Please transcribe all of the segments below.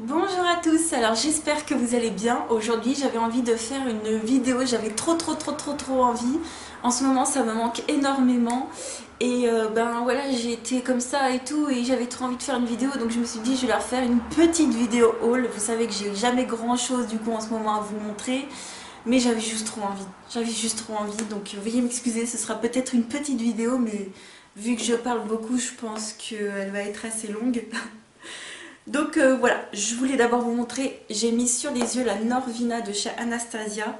Bonjour à tous, alors j'espère que vous allez bien. Aujourd'hui j'avais envie de faire une vidéo, j'avais trop trop trop trop trop envie. En ce moment ça me manque énormément et euh, ben voilà j'ai été comme ça et tout et j'avais trop envie de faire une vidéo donc je me suis dit je vais leur faire une petite vidéo haul. Vous savez que j'ai jamais grand chose du coup en ce moment à vous montrer mais j'avais juste trop envie. J'avais juste trop envie donc veuillez m'excuser, ce sera peut-être une petite vidéo mais vu que je parle beaucoup je pense qu'elle va être assez longue. Donc euh, voilà, je voulais d'abord vous montrer, j'ai mis sur les yeux la Norvina de chez Anastasia.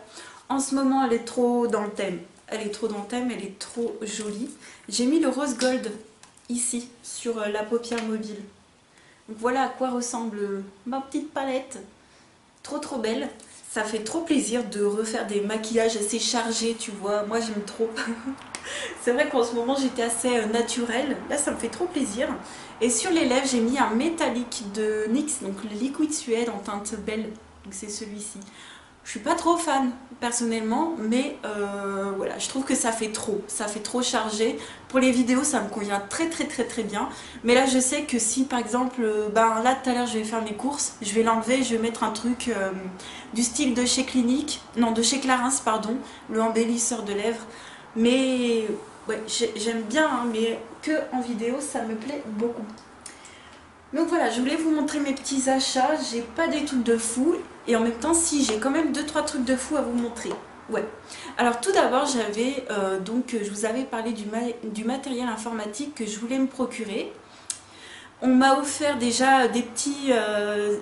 En ce moment, elle est trop dans le thème. Elle est trop dans le thème, elle est trop jolie. J'ai mis le rose gold ici, sur euh, la paupière mobile. Voilà à quoi ressemble euh, ma petite palette. Trop trop belle. Ça fait trop plaisir de refaire des maquillages assez chargés, tu vois. Moi, j'aime trop. C'est vrai qu'en ce moment, j'étais assez naturelle. Là, ça me fait trop plaisir. Et sur les lèvres, j'ai mis un métallique de NYX, donc le liquide suède en teinte belle. Donc c'est celui-ci. Je suis pas trop fan personnellement, mais euh, voilà, je trouve que ça fait trop, ça fait trop chargé. Pour les vidéos, ça me convient très très très très bien. Mais là, je sais que si par exemple, euh, ben là tout à l'heure, je vais faire mes courses, je vais l'enlever, je vais mettre un truc euh, du style de chez Clinique, non de chez Clarins pardon, le embellisseur de lèvres. Mais ouais, j'aime bien, hein, mais que en vidéo, ça me plaît beaucoup. Donc voilà, je voulais vous montrer mes petits achats. J'ai pas des trucs de fou. Et en même temps, si, j'ai quand même 2-3 trucs de fou à vous montrer. Ouais. Alors tout d'abord, j'avais euh, donc, je vous avais parlé du, matériel informatique que je voulais me procurer. On m'a offert déjà des petits, euh,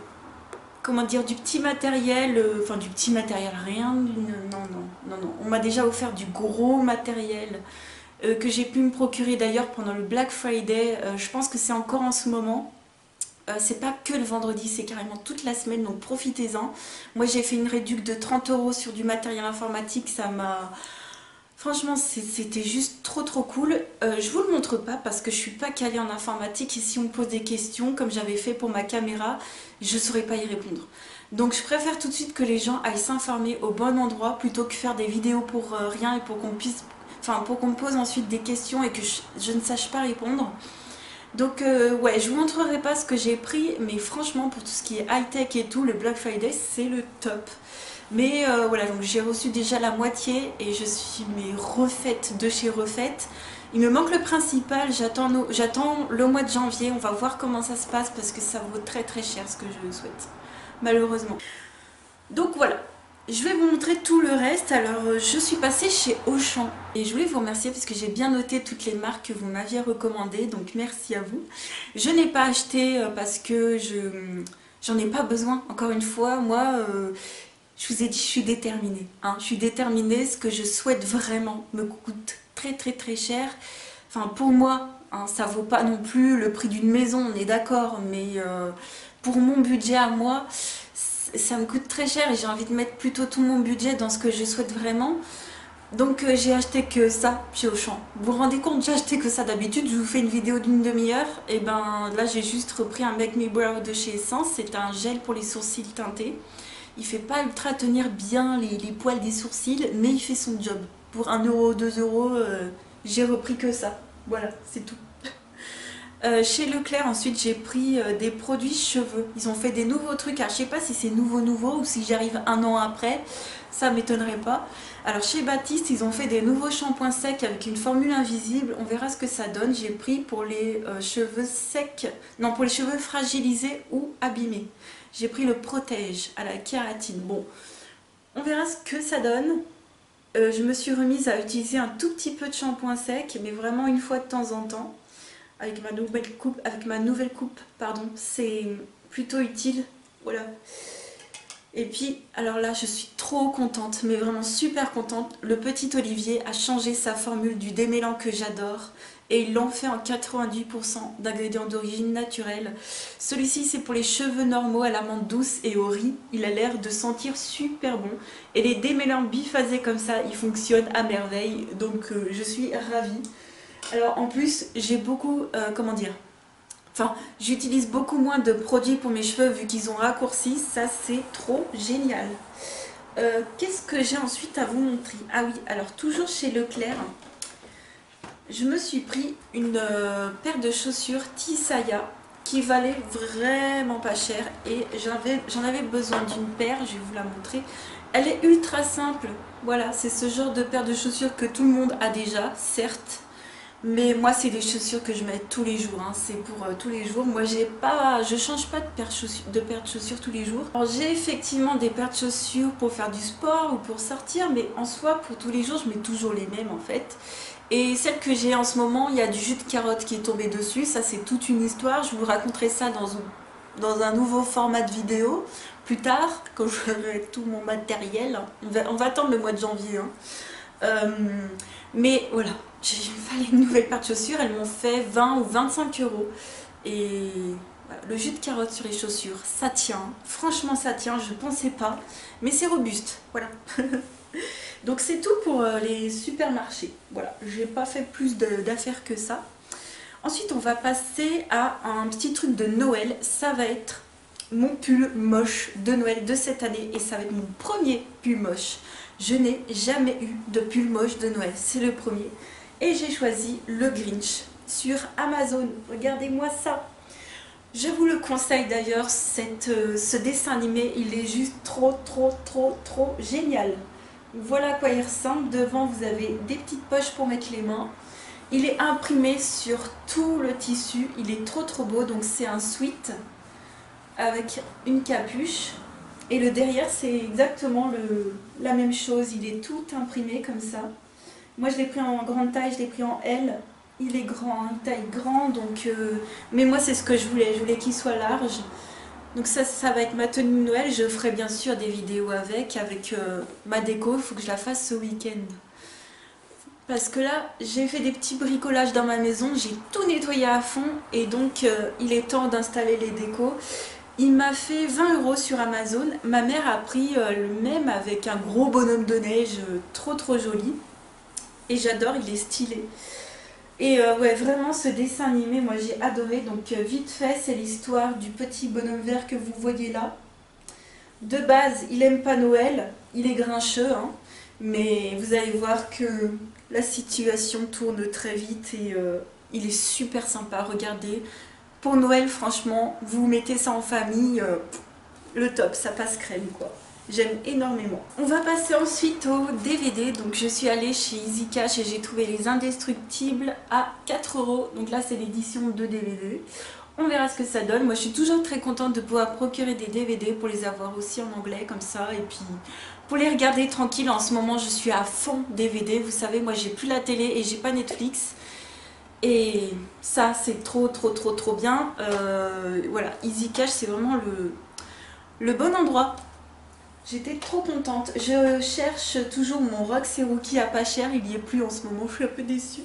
comment dire, du petit matériel, euh, enfin du petit matériel, rien, non, non, non, non. On m'a déjà offert du gros matériel que j'ai pu me procurer d'ailleurs pendant le Black Friday. je pense que c'est encore en ce moment. Euh, c'est pas que le vendredi, c'est carrément toute la semaine, donc profitez-en. Moi j'ai fait une réduction de 30 euros sur du matériel informatique, ça m'a... Franchement, c'était juste trop trop cool. Euh, je vous le montre pas parce que je suis pas calée en informatique et si on me pose des questions, comme j'avais fait pour ma caméra, je saurais pas y répondre. Donc je préfère tout de suite que les gens aillent s'informer au bon endroit plutôt que faire des vidéos pour euh, rien et pour qu'on puisse... Enfin, pour qu'on me pose ensuite des questions et que je ne sache pas répondre. Donc euh, ouais, je vous montrerai pas ce que j'ai pris, mais franchement pour tout ce qui est high-tech et tout, le Black Friday c'est le top. Mais euh, voilà, donc j'ai reçu déjà la moitié et je suis mais refaite de chez refaite. Il me manque le principal, j'attends le mois de janvier, on va voir comment ça se passe parce que ça vaut très très cher ce que je souhaite, malheureusement. Donc voilà, je vais vous montrer tout le reste. Alors, euh, je suis passée chez Auchan et je voulais vous remercier parce que j'ai bien noté toutes les marques que vous m'aviez recommandées. Donc, merci à vous. Je n'ai pas acheté euh, parce que je j'en ai pas besoin. Encore une fois, moi, euh, je vous ai dit, je suis déterminée. Hein. Je suis déterminée. Ce que je souhaite vraiment me coûte très très très cher. Enfin, pour moi, hein, ça vaut pas non plus le prix d'une maison, on est d'accord. Mais pour mon budget à moi ça me coûte très cher et j'ai envie de mettre plutôt tout mon budget dans ce que je souhaite vraiment. Donc euh, j'ai acheté que ça chez Auchan. Vous vous rendez compte, j'ai acheté que ça d'habitude, je vous fais une vidéo d'une demi-heure. Et ben là j'ai juste repris un Make Me Brow de chez Essence, c'est un gel pour les sourcils teintés. Il fait pas ultra tenir bien les, poils des sourcils, mais il fait son job. Pour 1 euro, 2 euros, euh, j'ai repris que ça. Voilà, c'est tout. Euh, chez Leclerc, ensuite, j'ai pris euh, des produits cheveux. Ils ont fait des nouveaux trucs. Alors, je sais pas si c'est nouveau nouveau ou si j'arrive un an après. Ça m'étonnerait pas. Alors, chez Baptiste, ils ont fait des nouveaux shampoings secs avec une formule invisible. On verra ce que ça donne. J'ai pris pour les euh, cheveux secs, non, pour les cheveux fragilisés ou abîmés. J'ai pris le protège à la kératine. Bon, on verra ce que ça donne. je me suis remise à utiliser un tout petit peu de shampoing sec, mais vraiment une fois de temps en temps avec ma nouvelle coupe, pardon, c'est plutôt utile, voilà. Et puis, alors là, je suis trop contente, mais vraiment super contente. Le petit Olivier a changé sa formule du démêlant que j'adore et ils l'ont fait en 98% d'ingrédients d'origine naturelle. Celui-ci, c'est pour les cheveux normaux à l'amande douce et au riz. Il a l'air de sentir super bon. Et les démêlants biphasés comme ça, ils fonctionnent à merveille. Donc, euh, je suis ravie. Alors en plus, j'ai beaucoup, euh, comment dire, enfin, j'utilise beaucoup moins de produits pour mes cheveux vu qu'ils ont raccourci. Ça, c'est trop génial. Euh, qu'est-ce que j'ai ensuite à vous montrer? Ah oui, alors toujours chez Leclerc, je me suis pris une euh, paire de chaussures Tisaya qui valait vraiment pas cher et j'en avais besoin d'une paire, je vais vous la montrer. Elle est ultra simple, voilà, c'est ce genre de paire de chaussures que tout le monde a déjà, certes, mais moi c'est des chaussures que je mets tous les jours, hein. c'est pour euh, tous les jours. Moi j'ai pas, je change pas de paire, de chaussures tous les jours. J'ai effectivement des paires de chaussures pour faire du sport ou pour sortir, mais en soi pour tous les jours je mets toujours les mêmes en fait. Et celle que j'ai en ce moment, il y a du jus de carotte qui est tombé dessus. Ça, c'est toute une histoire. Je vous raconterai ça dans un, nouveau format de vidéo plus tard, quand j'aurai tout mon matériel. On va, on va, attendre le mois de janvier. Hein. Euh, mais voilà, j'ai fallu une nouvelle paire de chaussures. Elles m'ont fait 20 ou 25 euros. Et le jus de carotte sur les chaussures, ça tient. Franchement, ça tient. Je pensais pas. Mais c'est robuste. Voilà. Donc c'est tout pour euh, les supermarchés. Voilà, j'ai pas fait plus d'affaires que ça. Ensuite, on va passer à un petit truc de Noël. Ça va être mon pull moche de Noël de cette année et ça va être mon premier pull moche. Je n'ai jamais eu de pull moche de Noël, c'est le premier. Et j'ai choisi le Grinch sur Amazon. Regardez-moi ça. Je vous le conseille d'ailleurs, euh, ce dessin animé, il est juste trop, trop, trop, trop génial. Voilà à quoi il ressemble. Devant, vous avez des petites poches pour mettre les mains. Il est imprimé sur tout le tissu. Il est trop trop beau. Donc c'est un sweat avec une capuche. Et le derrière, c'est exactement le, la même chose. Il est tout imprimé comme ça. Moi, je l'ai pris en grande taille, je l'ai pris en L. Il est grand, une taille grande. Donc, euh, Mais moi, c'est ce que je voulais. Je voulais qu'il soit large. Donc ça, ça va être ma tenue de Noël. Je ferai bien sûr des vidéos avec, avec euh, ma déco. Il faut que je la fasse ce week-end. Parce que là, j'ai fait des petits bricolages dans ma maison. J'ai tout nettoyé à fond. Et donc, euh, il est temps d'installer les décos. Il m'a fait 20 euros sur Amazon. Ma mère a pris euh, le même avec un gros bonhomme de neige. trop trop joli. Et j'adore, il est stylé. Et euh, ouais, vraiment ce dessin animé, moi j'ai adoré. Donc euh, vite fait, c'est l'histoire du petit bonhomme vert que vous voyez là. De base, il aime pas Noël, il est grincheux, hein. mais vous allez voir que la situation tourne très vite et euh, il est super sympa. Regardez, pour Noël, franchement, vous mettez ça en famille, le top, ça passe crème quoi. J'aime énormément. On va passer ensuite au DVD. Donc je suis allée chez Easy Cash et j'ai trouvé les Indestructibles à 4 euros. Donc là c'est l'édition de DVD. On verra ce que ça donne. Moi je suis toujours très contente de pouvoir procurer des DVD pour les avoir aussi en anglais comme ça. Et puis pour les regarder tranquille, en ce moment je suis à fond DVD. Vous savez moi j'ai plus la télé et j'ai pas Netflix. Et ça c'est trop trop trop trop bien. Euh, voilà, Easy Cash c'est vraiment le, bon endroit J'étais trop contente. Je cherche toujours mon Rox Rookie à pas cher. Il n'y est plus en ce moment. Je suis un peu déçue.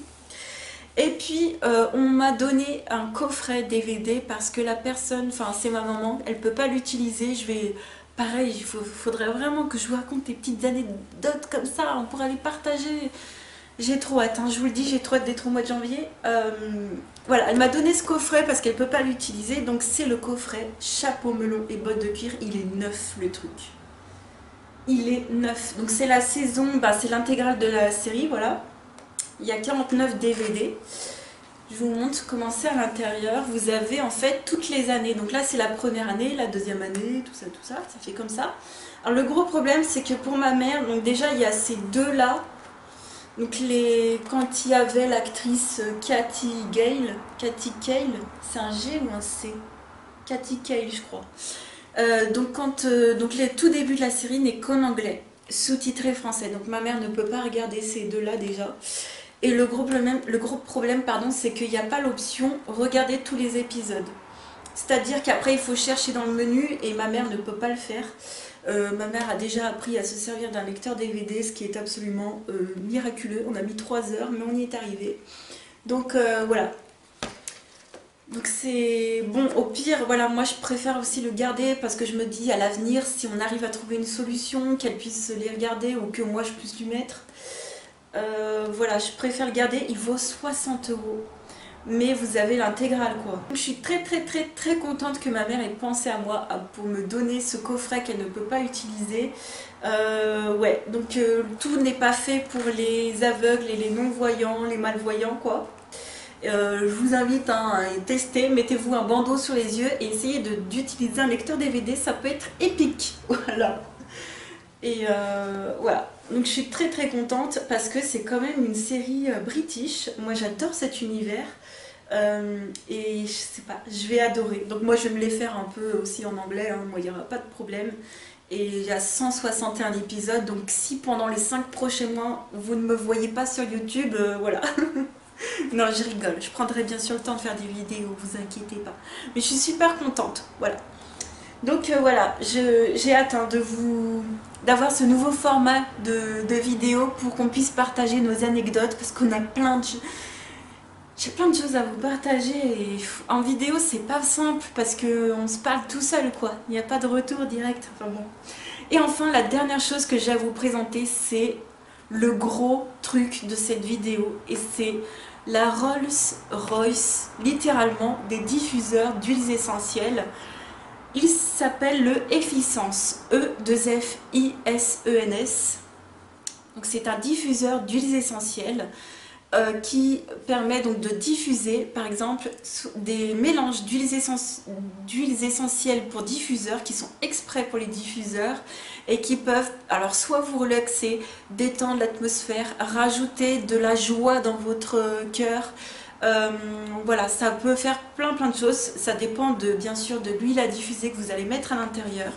Et puis, euh, on m'a donné un coffret DVD parce que la personne, enfin c'est ma maman, elle peut pas l'utiliser. Je vais, pareil, il faudrait vraiment que je vous raconte des petites anecdotes comme ça. On pourrait les partager. J'ai trop hâte, hein. je vous le dis, j'ai trop hâte d'être au mois de janvier. Euh, voilà, elle m'a donné ce coffret parce qu'elle peut pas l'utiliser. Donc c'est le coffret chapeau melon et bottes de cuir. Il est neuf le truc il est neuf. Donc c'est la saison, bah, c'est l'intégrale de la série, voilà. Il y a 49 DVD. Je vous montre comment c'est à l'intérieur. Vous avez en fait toutes les années. Donc là c'est la première année, la deuxième année, tout ça, tout ça. Ça fait comme ça. Alors le gros problème c'est que pour ma mère, donc déjà il y a ces deux là. Donc les, quand il y avait l'actrice Cathy Gale, Cathy Cale, c'est un G ou un C? Cathy Cale je crois. Euh, donc, quand, euh, donc les tout début de la série n'est qu'en anglais, sous-titré français. Donc ma mère ne peut pas regarder ces deux-là déjà. Et le gros problème, le gros problème pardon, c'est qu'il n'y a pas l'option regarder tous les épisodes. C'est-à-dire qu'après il faut chercher dans le menu et ma mère ne peut pas le faire. Euh, ma mère a déjà appris à se servir d'un lecteur DVD, ce qui est absolument miraculeux. On a mis 3 heures, mais on y est arrivé. Donc voilà, donc c'est bon, au pire, voilà, moi je préfère aussi le garder parce que je me dis à l'avenir, si on arrive à trouver une solution, qu'elle puisse les regarder ou que moi je puisse lui mettre, euh, voilà, je préfère le garder. Il vaut 60 euros, mais vous avez l'intégrale quoi. Je suis très très très très contente que ma mère ait pensé à moi pour me donner ce coffret qu'elle ne peut pas utiliser. Euh, ouais, donc euh, tout n'est pas fait pour les aveugles et les non-voyants, les malvoyants quoi. Euh, je vous invite à tester, mettez-vous un bandeau sur les yeux et essayez d'utiliser un lecteur DVD, ça peut être épique. Voilà. Et voilà, donc je suis très très contente parce que c'est quand même une série british. Moi j'adore cet univers. Et je sais pas, je vais adorer. Donc moi je vais me les faire un peu aussi en anglais, hein. moi il n'y aura pas de problème. Et il y a 161 épisodes, donc si pendant les 5 prochains mois vous ne me voyez pas sur YouTube, voilà. non, je rigole. Je prendrai bien sûr le temps de faire des vidéos, vous inquiétez pas. Mais je suis super contente, voilà. Donc euh, voilà, j'ai hâte hein, de vous d'avoir ce nouveau format de, de vidéo pour qu'on puisse partager nos anecdotes parce qu'on a plein de j'ai plein de choses à vous partager et en vidéo c'est pas simple parce qu'on se parle tout seul quoi, il n'y a pas de retour direct, enfin bon. Et enfin la dernière chose que j'ai à vous présenter c'est le gros truc de cette vidéo et c'est la Rolls-Royce, littéralement des diffuseurs d'huiles essentielles. Il s'appelle le Efficience, E-2-F-I-S-E-N-S. Donc c'est un diffuseur d'huiles essentielles euh, qui permet donc de diffuser par exemple des mélanges d'huiles essentielles pour diffuseurs qui sont exprès pour les diffuseurs et qui peuvent alors soit vous relaxer, détendre l'atmosphère, rajouter de la joie dans votre cœur, euh, voilà, ça peut faire plein plein de choses, ça dépend de bien sûr de l'huile à diffuser que vous allez mettre à l'intérieur.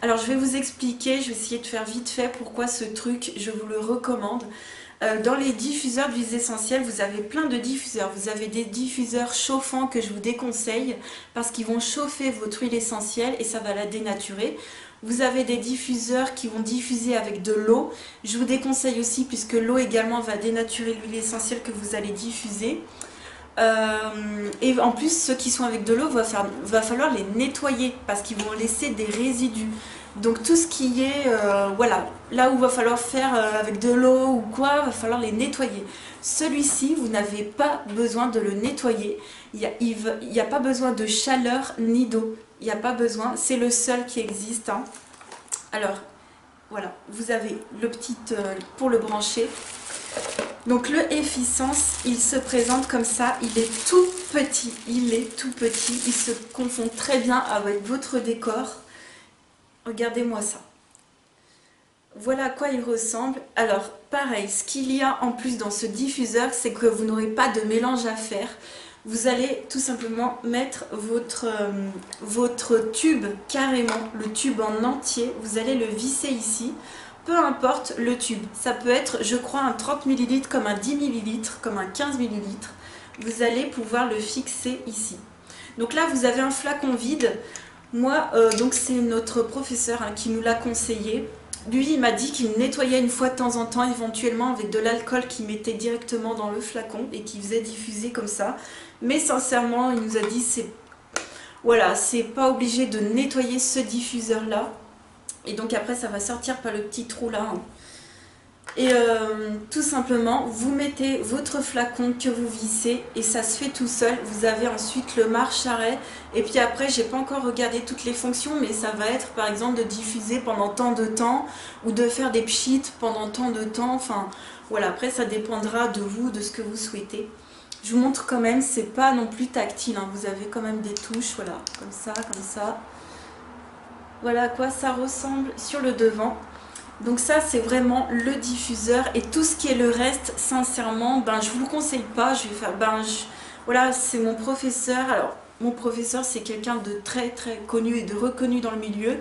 Alors je vais vous expliquer, je vais essayer de faire vite fait pourquoi ce truc je vous le recommande. Euh, dans les diffuseurs d'huiles essentielles, vous avez plein de diffuseurs. Vous avez des diffuseurs chauffants que je vous déconseille parce qu'ils vont chauffer votre huile essentielle et ça va la dénaturer. Vous avez des diffuseurs qui vont diffuser avec de l'eau. Je vous déconseille aussi puisque l'eau également va dénaturer l'huile essentielle que vous allez diffuser. Euh, et en plus, ceux qui sont avec de l'eau, va, va falloir les nettoyer parce qu'ils vont laisser des résidus. Donc tout ce qui est, euh, voilà, là où va falloir faire euh, avec de l'eau ou quoi, va falloir les nettoyer. Celui-ci, vous n'avez pas besoin de le nettoyer. Il n'y a, a, pas besoin de chaleur ni d'eau. Il n'y a pas besoin, c'est le seul qui existe. Hein. Alors, voilà, vous avez le petit euh, pour le brancher. Donc le efficience, il se présente comme ça, il est tout petit, il est tout petit, il se confond très bien avec votre décor. Regardez-moi ça. Voilà à quoi il ressemble. Alors, pareil, ce qu'il y a en plus dans ce diffuseur, c'est que vous n'aurez pas de mélange à faire. Vous allez tout simplement mettre votre, euh, votre tube carrément, le tube en entier. Vous allez le visser ici. Peu importe le tube. Ça peut être, je crois, un 30 ml, comme un 10 ml, comme un 15 ml. Vous allez pouvoir le fixer ici. Donc là, vous avez un flacon vide. Moi, euh, donc c'est notre professeur hein, qui nous l'a conseillé. Lui, il m'a dit qu'il nettoyait une fois de temps en temps, éventuellement avec de l'alcool qu'il mettait directement dans le flacon et qu'il faisait diffuser comme ça. Mais sincèrement, il nous a dit c'est voilà, c'est pas obligé de nettoyer ce diffuseur là. Et donc après, ça va sortir par le petit trou là. Hein. Et euh, tout simplement, vous mettez votre flacon que vous vissez et ça se fait tout seul. Vous avez ensuite le marche-arrêt. Et puis après, j'ai pas encore regardé toutes les fonctions, mais ça va être par exemple de diffuser pendant tant de temps ou de faire des pchits pendant tant de temps. Enfin, voilà, après ça dépendra de vous, de ce que vous souhaitez. Je vous montre quand même, c'est pas non plus tactile. Hein. Vous avez quand même des touches, voilà, comme ça, comme ça. Voilà à quoi ça ressemble sur le devant. Donc ça c'est vraiment le diffuseur et tout ce qui est le reste sincèrement ben je vous le conseille pas, je vais faire ben voilà c'est mon professeur. Alors mon professeur c'est quelqu'un de très très connu et de reconnu dans le milieu.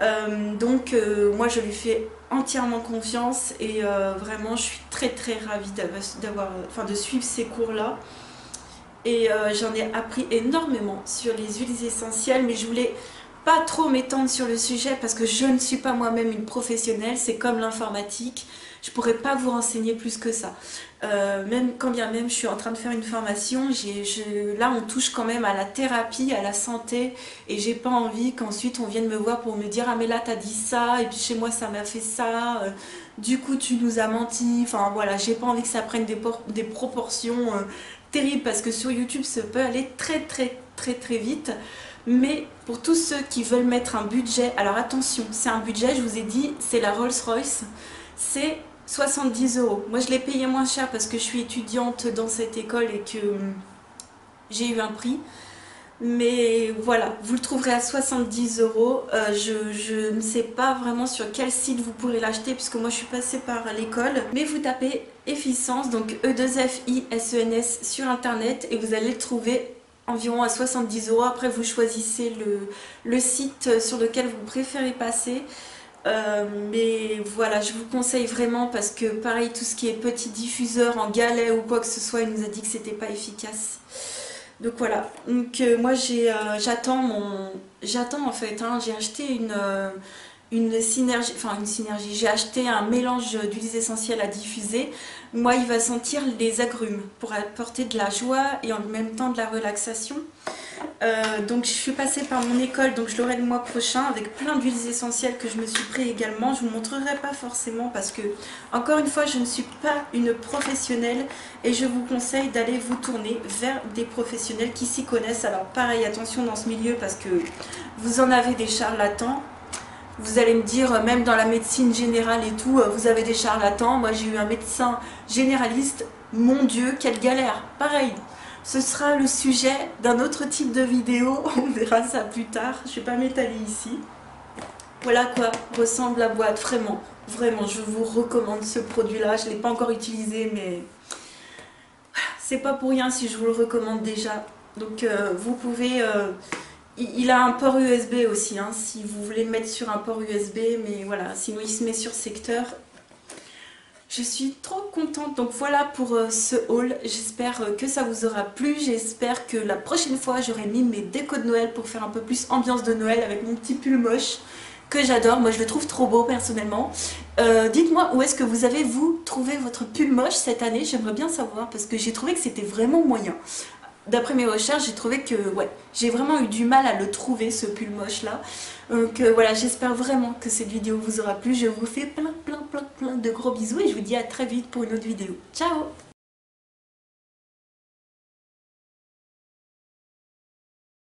Euh, donc euh, moi je lui fais entièrement confiance et euh, vraiment je suis très très ravie d'avoir enfin de suivre ces cours là et j'en ai appris énormément sur les huiles essentielles mais je voulais pas trop m'étendre sur le sujet parce que je ne suis pas moi-même une professionnelle, c'est comme l'informatique, je pourrais pas vous renseigner plus que ça. Euh, même quand bien même je suis en train de faire une formation, là on touche quand même à la thérapie, à la santé et j'ai pas envie qu'ensuite on vienne me voir pour me dire ah mais là t'as dit ça et puis chez moi ça m'a fait ça, euh, du coup tu nous as menti, enfin voilà j'ai pas envie que ça prenne des, proportions euh, terribles parce que sur YouTube ça peut aller très très très très vite. Mais pour tous ceux qui veulent mettre un budget, alors attention, c'est un budget, je vous ai dit, c'est la Rolls-Royce, c'est 70 euros. Moi je l'ai payé moins cher parce que je suis étudiante dans cette école et que hum, j'ai eu un prix. Mais voilà, vous le trouverez à 70 euros. Euh, je, ne sais pas vraiment sur quel site vous pourrez l'acheter puisque moi je suis passée par l'école. Mais vous tapez Efficience, donc E2F-I-S-E-N-S sur internet et vous allez le trouver environ à 70 euros. Après vous choisissez le, le site sur lequel vous préférez passer. Euh, mais voilà, je vous conseille vraiment parce que pareil, tout ce qui est petit diffuseur en galet ou quoi que ce soit, il nous a dit que c'était pas efficace. Donc voilà, donc euh, moi euh, j'attends mon, j'attends en fait, hein, j'ai acheté une, une synergie, enfin une synergie, j'ai acheté un mélange d'huiles essentielles à diffuser. Moi il va sentir les agrumes pour apporter de la joie et en même temps de la relaxation. Euh, donc je suis passée par mon école, donc je l'aurai le mois prochain avec plein d'huiles essentielles que je me suis pris également. Je vous montrerai pas forcément parce que, encore une fois, je ne suis pas une professionnelle et je vous conseille d'aller vous tourner vers des professionnels qui s'y connaissent. Alors pareil, attention dans ce milieu parce que vous en avez des charlatans. Vous allez me dire, même dans la médecine générale et tout, euh, vous avez des charlatans. Moi j'ai eu un médecin généraliste, mon Dieu, quelle galère. Pareil, ce sera le sujet d'un autre type de vidéo, on verra ça plus tard, je ne vais pas m'étaler ici. Voilà quoi ressemble la boîte, vraiment, vraiment, je vous recommande ce produit-là, je ne l'ai pas encore utilisé, mais c'est pas pour rien si je vous le recommande déjà. Donc euh, vous pouvez, euh, il a un port USB aussi, hein, si vous voulez le mettre sur un port USB, mais voilà, sinon il se met sur secteur je suis trop contente. Donc voilà pour euh, ce haul. J'espère euh, que ça vous aura plu. J'espère que la prochaine fois, j'aurai mis mes décos de Noël pour faire un peu plus ambiance de Noël avec mon petit pull moche que j'adore. Moi, je le trouve trop beau personnellement. Euh, dites-moi où est-ce que vous avez, vous, trouvé votre pull moche cette année? J'aimerais bien savoir parce que j'ai trouvé que c'était vraiment moyen d'après mes recherches, j'ai trouvé que ouais, j'ai vraiment eu du mal à le trouver ce pull moche là. Donc euh, voilà, j'espère vraiment que cette vidéo vous aura plu. Je vous fais plein plein plein plein de gros bisous et je vous dis à très vite pour une autre vidéo. Ciao